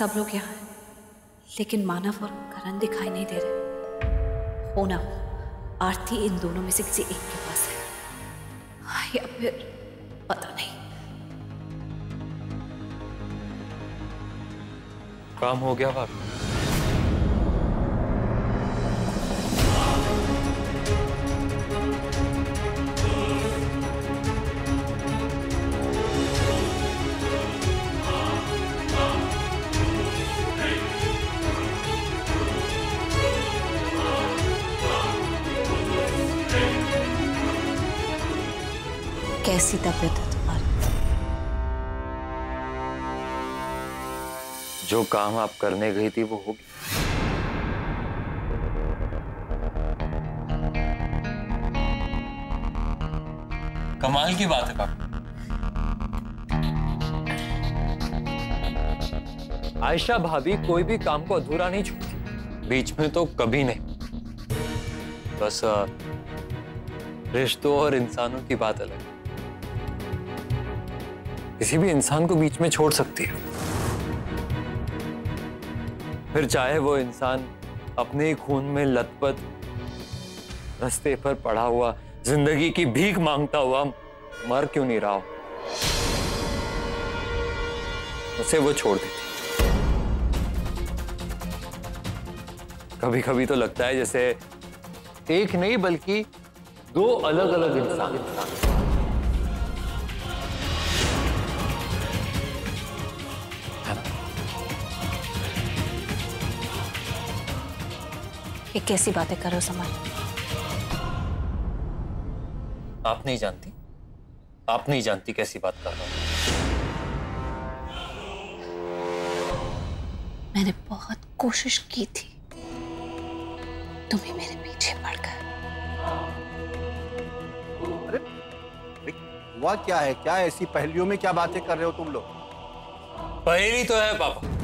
सब लोग यहाँ हैं। लेकिन मानव और करण दिखाई नहीं दे रहे। हो ना आरती इन दोनों में से किसी एक के पास है। या फिर पता नहीं। काम हो गया भाभी कैसी तबीयत है तुम्हारी जो काम आप करने गई थी वो हो गया कमाल की बात है पापा आयशा भाभी कोई भी काम को अधूरा नहीं छोड़ती। बीच में तो कभी नहीं। बस रिश्तों और इंसानों की बात अलग है। किसी भी इंसान को बीच में छोड़ सकती है। फिर चाहे वो इंसान अपने ही खून में लथपथ, रस्ते पर पड़ा हुआ, ज़िंदगी की भीख माँगता हुआ मर क्यों नहीं रहा हो? उसे वो छोड़ देती। कभी कभी तो लगता है जैसे एक नहीं, बल्कि दो अलग अलग इंसान इंसान। ये कैसी बातें कर रहे हो समाज आप नहीं जानती? आप नहीं जानती कैसी बात कर रहा हूँ। मैंने बहुत कोशिश की थी। तुम ही मेरे पीछे पड़ गए अरे अरे, हुआ क्या है? क्या ऐसी पहलियों में क्या बातें कर रहे हो तुम लोग? पहली तो है पापा।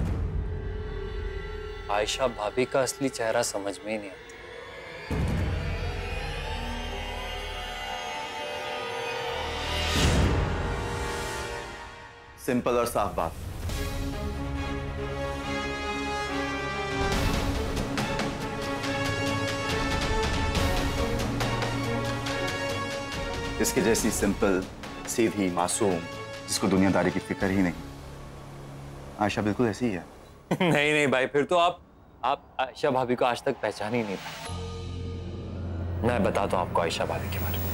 आयशा भाभी का असली चेहरा समझ में ही नहीं आता। सिंपल और साफ़ बात। इसकी जैसी सिंपल, सीधी, मासूम, जिसको दुनियादारी की फ़िक्र ही नहीं। आयशा बिल्कुल ऐसी ही है। नहीं नहीं भाई, फिर तो आप आप आयशा भाभी को आज तक पहचान ही नहीं पाए। मैं बताता दू आपको आयशा भाभी के बारे में।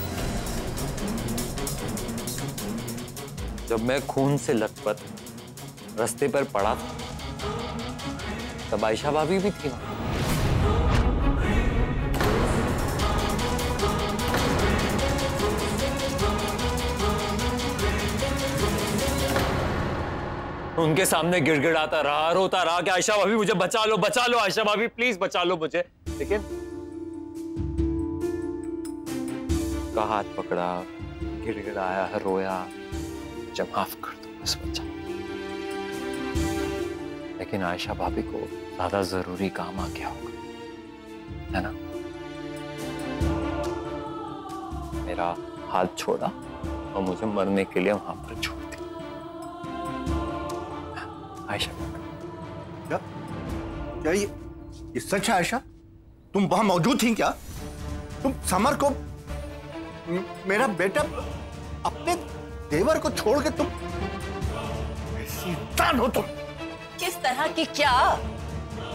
जब मैं खून से लथपथ, रस्ते पर पड़ा था, तब आयशा भाभी भी थी वहाँ। उनके सामने गिड़गिड़ाता रहा, रोता रहा कि आयशा भाभी मुझे बचा लो बचा लो आयशा भाभी प्लीज़ बचा लो मुझे। लेकिन का हाथ पकड़ा, गिड़गिड़ाया, रोया, जब माफ़ कर दो, बस बचा। लेकिन आयशा भाभी को ज़्यादा ज़रूरी काम आ गया होगा, है ना? मेरा हाथ छोड़ा और मुझे मरने के लिए वहाँ पर छोड़ आयशा क्या क्या ये ये सच है आयशा तुम वहाँ मौजूद थी क्या तुम समर को मेरा बेटा अपने देवर को छोड़ के तुम इंसान हो तुम किस तरह की क्या?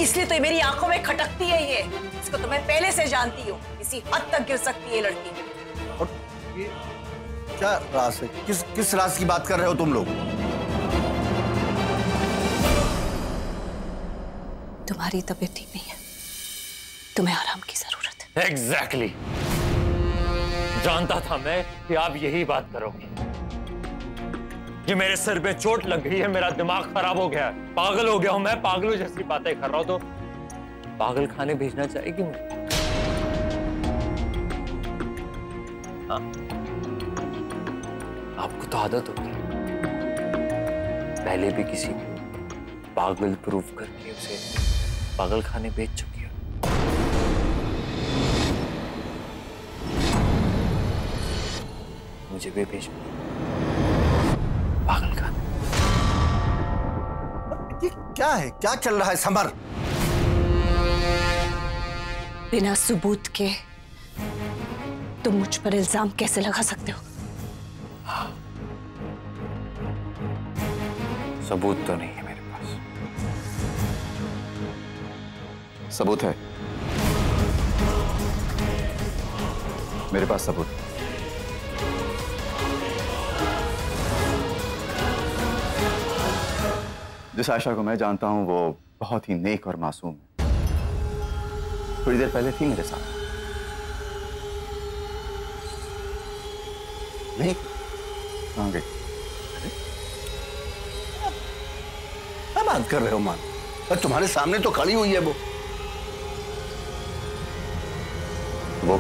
इसलिए तो ये मेरी आँखों में खटकती है ये। इसको तो मैं पहले से जानती हूँ। इसी हद तक गिर सकती है लड़की। और ये क्या राज है? किस किस राज की बात कर रहे हो तुम लोग? तुम्हारी तबीयत ठीक नहीं है। तुम्हें आराम की ज़रूरत है। एग्जैक्टली. जानता था मैं कि आप यही बात करोगे। कि मेरे सिर पे चोट लग गई है, मेरा दिमाग खराब हो गया है। पागल हो गया हूँ मैं, पागलों जैसी बातें कर रहा हूँ तो पागल खाने भेजना चाहेगी मुझे? हाँ। आपको तो आदत होगी पहले भी किसी को पागल प्रूफ करके उसे पागल खाने बेच चुकी हो। मुझे भी भेज पागल खाने ये क्या है? क्या चल रहा है समर बिना सबूत के तुम मुझ पर इल्ज़ाम कैसे लगा सकते हो? सबूत तो नहीं है। सबूत है। मेरे पास सबूत। जिस आशा को मैं जानता हूँ, वो बहुत ही नेक और मासूम है। थोड़ी देर पहले थी मेरे साथ। नहीं। कहाँ गई? बात कर रहे हो मान तुम्हारे सामने तो खड़ी हुई है वो। वो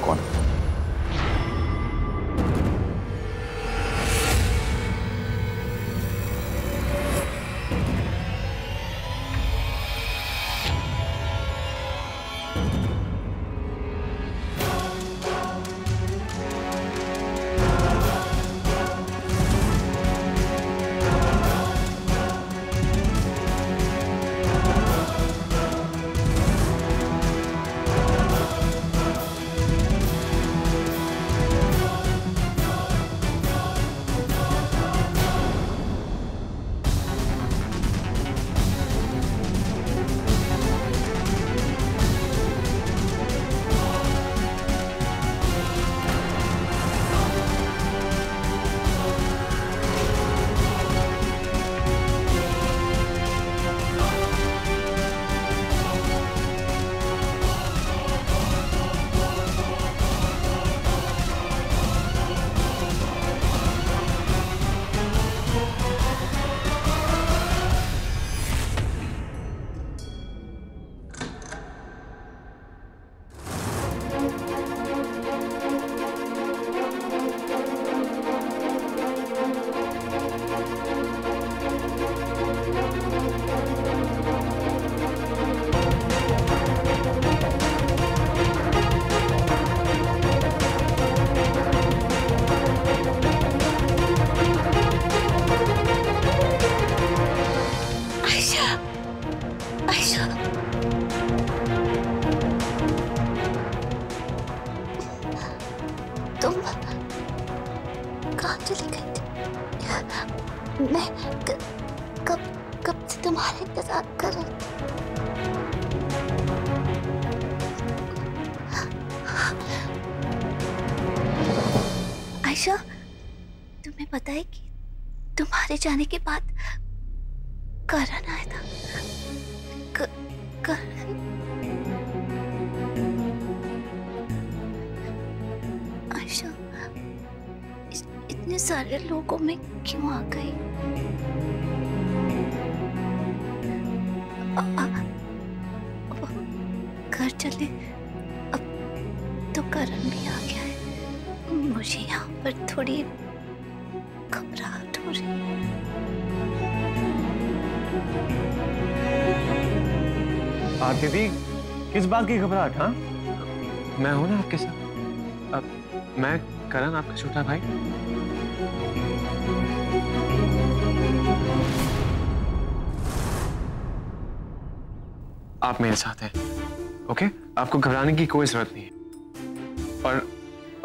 कहाँ चली गई थी मैं क, कब कब से तुम्हारा इंतज़ार कर रही थी आयशा तुम्हें पता है कि तुम्हारे जाने के बाद करण आया था। क- करण इतने सारे लोगों में क्यों आ गई? घर चले। अब तो करण भी आ गया है। मुझे यहाँ पर थोड़ी घबराहट हो रही है। आरती दी किस बात की घबराहट हाँ? मैं हूँ ना आपके साथ। अब मैं करण आपका छोटा भाई। आप मेरे साथ हैं ओके? आपको घबराने की कोई ज़रूरत नहीं है। और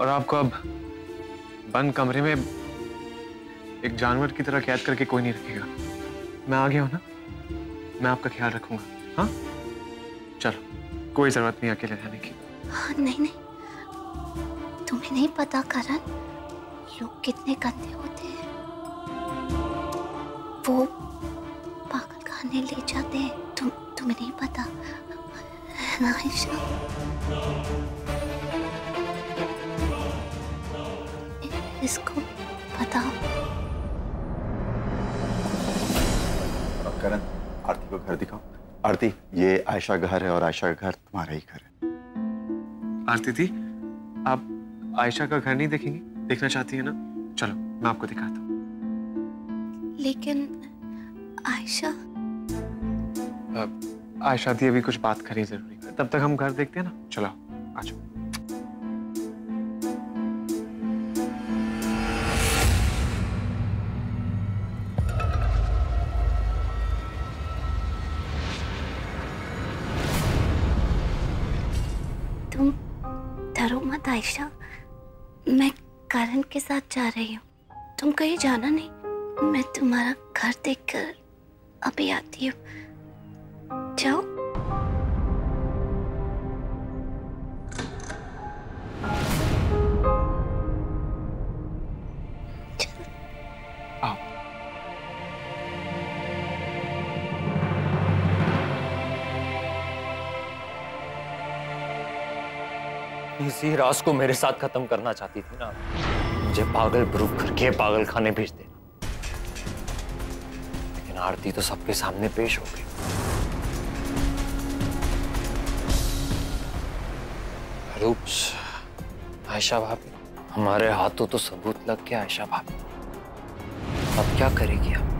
और आपको अब बंद कमरे में एक जानवर की तरह कैद करके कोई नहीं रखेगा। मैं आ गया हूँ ना? मैं आपका ख्याल रखूँगा हाँ? चलो कोई ज़रूरत नहीं अकेले रहने की। हाँ, नहीं नहीं। तुम्हें नहीं पता करण लोग कितने गंदे होते हैं। वो पागल खाने ले जाते हैं। तुम तुम्हें नहीं पता है ना आयशा इसको बताओ करण आरती को घर दिखाओ आरती ये आयशा का घर है और आयशा का घर तुम्हारा ही घर है आरती दी आप आयशा का घर नहीं देखेंगी देखना चाहती है ना चलो मैं आपको दिखाता हूँ लेकिन आयशा आयशा दी अभी कुछ बात करी ज़रूरी तब तक हम घर देखते हैं ना। चलो, आ जाओ। तुम डरो मत आयशा। मैं करण के साथ जा रही हूँ। तुम कहीं जाना नहीं। मैं तुम्हारा घर देखकर अभी आती हूँ। इसी राज को मेरे साथ खत्म करना चाहती थी ना। मुझे पागल प्रूफ करके पागल खाने भेज देना लेकिन आरती तो सबके सामने पेश हो गई। आयशा भाभी, हमारे हाथों तो सबूत लग गया आयशा भाभी। अब क्या करेगी अब